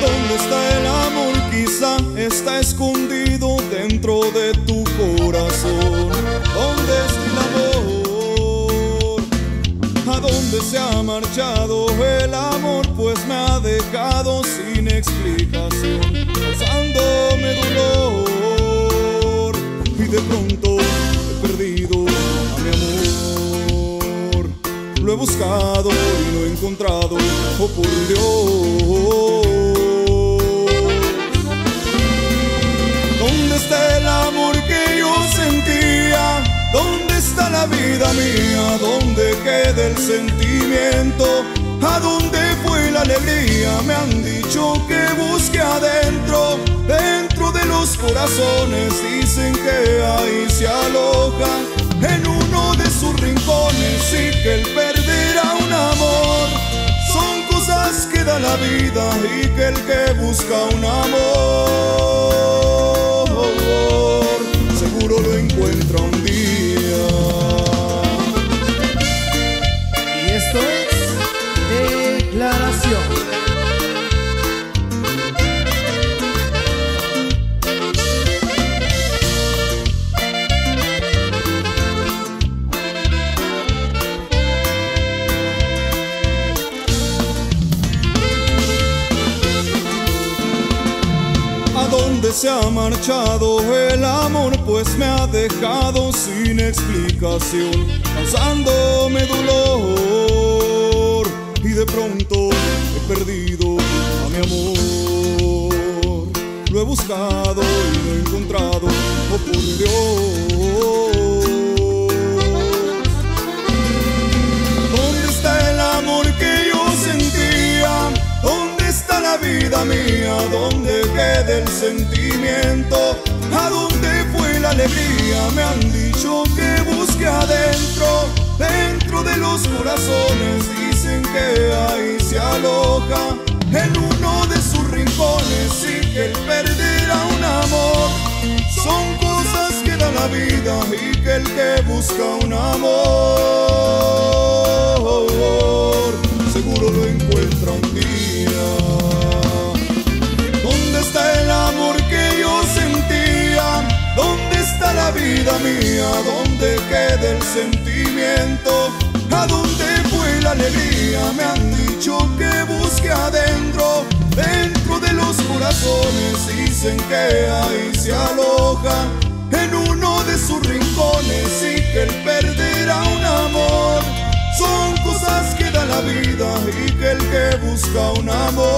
¿Dónde está el amor? Quizá está escondido dentro de tu corazón. ¿Dónde está el amor? ¿A dónde se ha marchado el amor? Pues me ha dejado sin explicación, causándome dolor. Y de pronto buscado y no he encontrado, oh por Dios. ¿Dónde está el amor que yo sentía? ¿Dónde está la vida mía? ¿Dónde queda el sentimiento? ¿A dónde fue la alegría? Me han dicho que busque adentro, dentro de los corazones. Dicen que ahí se aloja en uno de sus rincones y que el perderá vida y que el que busca un amor seguro lo encuentra un día. Y esto es declaración. Se ha marchado el amor? Pues me ha dejado sin explicación, causándome dolor. Y de pronto he perdido a mi amor. Lo he buscado y no he encontrado, oh por Dios. ¿Dónde queda el sentimiento? ¿A dónde fue la alegría? Me han dicho que busque adentro, dentro de los corazones. Dicen que ahí se aloja en uno de sus rincones y que el perderá un amor. Son cosas que da la vida y que el que busca un amor ¿A dónde fue la alegría? Me han dicho que busque adentro, dentro de los corazones. Dicen que ahí se aloja en uno de sus rincones y que él perderá un amor. Son cosas que da la vida y que el que busca un amor